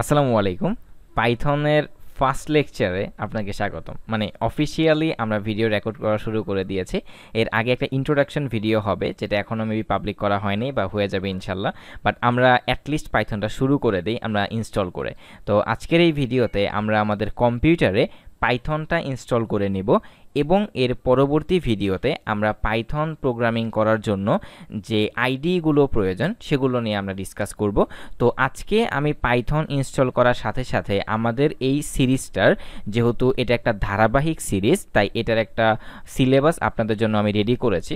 আসসালামু আলাইকুম। পাইথনের ফার্স্ট লেকচারে আপনাকে স্বাগতম। মানে অফিসিয়ালি আমরা ভিডিও রেকর্ড করা শুরু করে দিয়েছি। এর আগে একটা ইন্ট্রোডাকশন ভিডিও হবে, যেটা এখনও মেবি পাবলিক করা হয়নি বা হয়ে যাবে ইনশাল্লাহ। বাট আমরা অ্যাটলিস্ট পাইথনটা শুরু করে দিই, আমরা ইনস্টল করে। তো আজকের এই ভিডিওতে আমরা আমাদের কম্পিউটারে পাইথনটা ইনস্টল করে নিব। এবং এর পরবর্তী ভিডিওতে আমরা পাইথন প্রোগ্রামিং করার জন্য যে আইডিগুলো প্রয়োজন সেগুলো নিয়ে আমরা ডিসকাস করব। তো আজকে আমি পাইথন ইনস্টল করার সাথে সাথে আমাদের এই সিরিজটার, যেহেতু এটা একটা ধারাবাহিক সিরিজ, তাই এটার একটা সিলেবাস আপনাদের জন্য আমি রেডি করেছি।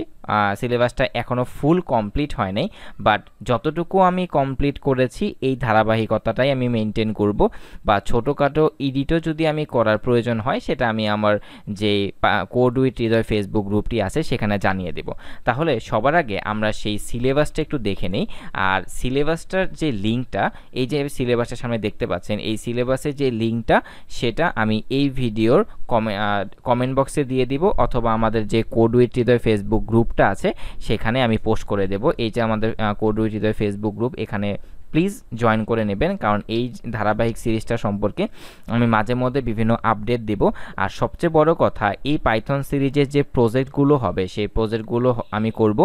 সিলেবাসটা এখনও ফুল কমপ্লিট হয় নাই, বাট যতটুকু আমি কমপ্লিট করেছি, এই ধারাবাহিকতাটাই আমি মেনটেন করব। বা ছোটোখাটো এডিটও যদি আমি করার প্রয়োজন হয়, সেটা আমি আমার যে কোড উইথ হৃদয় ফেসবুক গ্রুপটি আছে, সেখানে জানিয়ে দেব। তাহলে সবার আগে আমরা সেই সিলেবাসটা একটু দেখে নিই। আর সিলেবাসটার যে লিঙ্কটা, এই যে সিলেবাসটার সামনে দেখতে পাচ্ছেন, এই সিলেবাসের যে লিঙ্কটা, সেটা আমি এই ভিডিওর কমেন্ট বক্সে দিয়ে দিব, অথবা আমাদের যে কোড উইথ হৃদয় ফেসবুক গ্রুপটা আছে, সেখানে আমি পোস্ট করে দেব। এই যে আমাদের code with Hridoy Facebook group, এখানে প্লিজ জয়েন করে নেবেন, কারণ এই ধারাবাহিক সিরিজটা সম্পর্কে আমি মাঝে মধ্যে বিভিন্ন আপডেট দেব। আর সবচেয়ে বড় কথা, এই পাইথন সিরিজের যে প্রজেক্টগুলো হবে, সেই প্রজেক্টগুলো আমি করব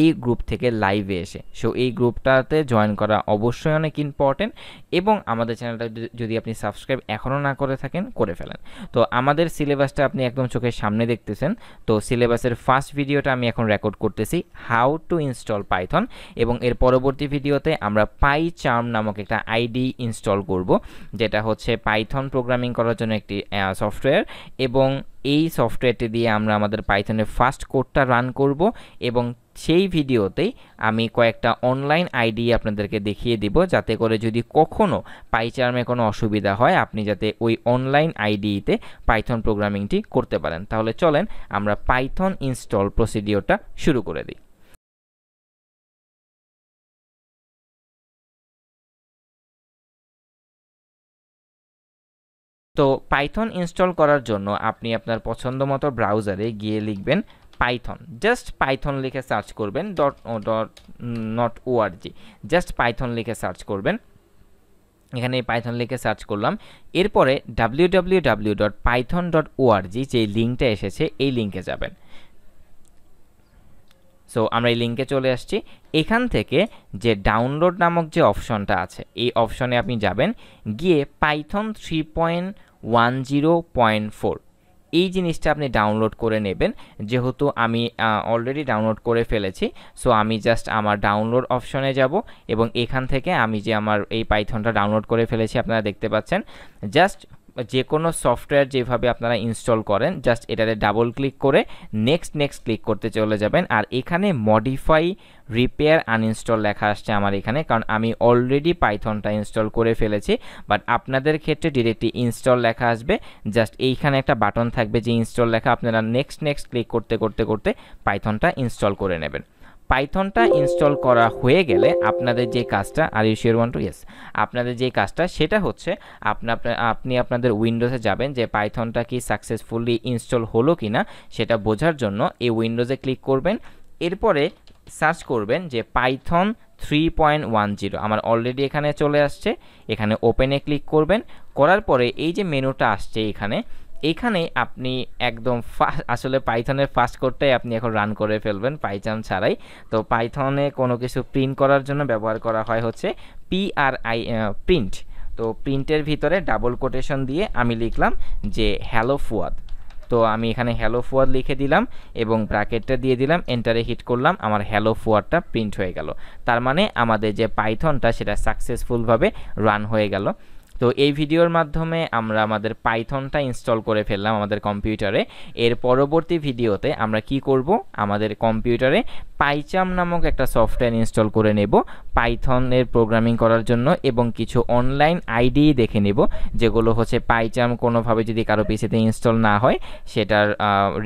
এই গ্রুপ থেকে লাইভে এসে। সো এই গ্রুপটাতে জয়েন করা অবশ্যই অনেক ইম্পর্টেন্ট এবং আমাদের চ্যানেলটা যদি আপনি সাবস্ক্রাইব এখনও না করে থাকেন, করে ফেলেন। তো আমাদের সিলেবাসটা আপনি একদম চোখের সামনে দেখতেছেন। তো সিলেবাসের ফার্স্ট ভিডিওটা আমি এখন রেকর্ড করতেছি হাউ টু ইনস্টল পাইথন এবং এর পরবর্তী ভিডিওতে আমরা পাই চার্ম নামক একটা আইডি ইনস্টল করব, যেটা হচ্ছে পাইথন প্রোগ্রামিং করার জন্য একটি সফটওয়্যার এবং এই সফটওয়্যারটি দিয়ে আমরা আমাদের পাইথনের ফার্স্ট কোডটা রান করব এবং সেই ভিডিওতেই আমি কয়েকটা অনলাইন আইডি আপনাদেরকে দেখিয়ে দিব, যাতে করে যদি কখনও পাইচার্মে কোনো অসুবিধা হয়, আপনি যাতে ওই অনলাইন আইডিতে পাইথন প্রোগ্রামিংটি করতে পারেন। তাহলে চলেন আমরা পাইথন ইনস্টল প্রসিডিওরটা শুরু করে দিই। তো পাইথন ইনস্টল করার জন্য আপনি আপনার পছন্দ মতো ব্রাউজারে গিয়ে লিখবেন পাইথন জাস্ট পাইথন লিখে সার্চ করবেন dot dot not ORG just Python লিখে সার্চ করবেন। এখানে পাইথন লিখে সার্চ করলাম। এরপরে W W W dot Python dot ORG যে লিঙ্কটা এসেছে, এই লিঙ্কে যাবেন। সো আমরা এই লিঙ্কে চলে আসছি। এখান থেকে যে ডাউনলোড নামক যে অপশনটা আছে, এই অপশনে আপনি যাবেন, গিয়ে Python three point one zero point four এই জিনিসটা আপনি ডাউনলোড করে নেবেন। যেহেতু আমি অলরেডি ডাউনলোড করে ফেলেছি সো আমি জাস্ট আমার ডাউনলোড অপশনে যাব এবং এখান থেকে আমি যে আমার এই পাইথনটা ডাউনলোড করে ফেলেছি, আপনারা দেখতে পাচ্ছেন। জাস্ট যে কোনো সফটওয়্যার যেভাবে আপনারা ইনস্টল করেন জাস্ট এটাতে ডাবল ক্লিক করে নেক্সট নেক্সট ক্লিক করতে চলে যাবেন। আর এখানে মডিফাই রিপেয়ার আনইনস্টল লেখা আসছে আমার এখানে। কারণ আমি অলরেডি পাইথনটা ইনস্টল করে ফেলেছি বাট আপনাদের ক্ষেত্রে ডিরেক্টলি ইনস্টল লেখা আসবে। জাস্ট এইখানে একটা বাটন থাকবে যে ইনস্টল লেখা, আপনারা নেক্সট নেক্সট ক্লিক করতে করতে করতে পাইথনটা ইনস্টল করে নেবেন। পাইথনটা ইনস্টল করা হয়ে গেলে আপনাদের যে কাজটা are you sure one two yes আপনাদের যে কাজটা, সেটা হচ্ছে আপনার আপনি আপনাদের উইন্ডোজে যাবেন যে পাইথনটা কি সাকসেসফুলি ইনস্টল হলো কি না সেটা বোঝার জন্য এই উইন্ডোজে ক্লিক করবেন। এরপরে সার্চ করবেন যে Python three point one zero আমার অলরেডি এখানে চলে আসছে। এখানে ওপেনে ক্লিক করবেন। করার পরে এই যে মেনুটা আসছে এখানে এখানে আপনি একদম আসলে পাইথনের ফার্স্ট কোডটাই আপনি এখন রান করে ফেলবেন পাইচাম ছাড়াই। তো পাইথনে কোনো কিছু প্রিন্ট করার জন্য ব্যবহার করা হয় হচ্ছে পিআরআই প্রিন্ট। তো প্রিন্টের ভিতরে ডাবল কোটেশন দিয়ে আমি লিখলাম যে হ্যালো ফুয়াদ। তো আমি এখানে হ্যালো ফুয়াদ লিখে দিলাম এবং ব্র্যাকেটটা দিয়ে দিলাম, এন্টারে হিট করলাম, আমার হ্যালো ফুয়ারটা প্রিন্ট হয়ে গেল। তার মানে আমাদের যে পাইথনটা সেটা সাকসেসফুলভাবে রান হয়ে গেল। তো এই ভিডিওর মাধ্যমে আমরা আমাদের পাইথনটা ইনস্টল করে ফেললাম আমাদের কম্পিউটারে এর পরবর্তী ভিডিওতে আমরা কি করব? আমাদের কম্পিউটারে পাইচাম নামক একটা সফটওয়্যার ইনস্টল করে নেব পাইথনের প্রোগ্রামিং করার জন্য এবং কিছু অনলাইন আইডি দেখে নেব, যেগুলো হচ্ছে পাইচাম কোনোভাবে যদি কারও পিসিতে ইনস্টল না হয়, সেটার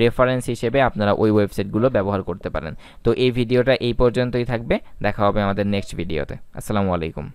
রেফারেন্স হিসেবে আপনারা ওই ওয়েবসাইটগুলো ব্যবহার করতে পারেন। তো এই ভিডিওটা এই পর্যন্তই থাকবে, দেখা হবে আমাদের নেক্সট ভিডিওতে আসসালামু আলাইকুম।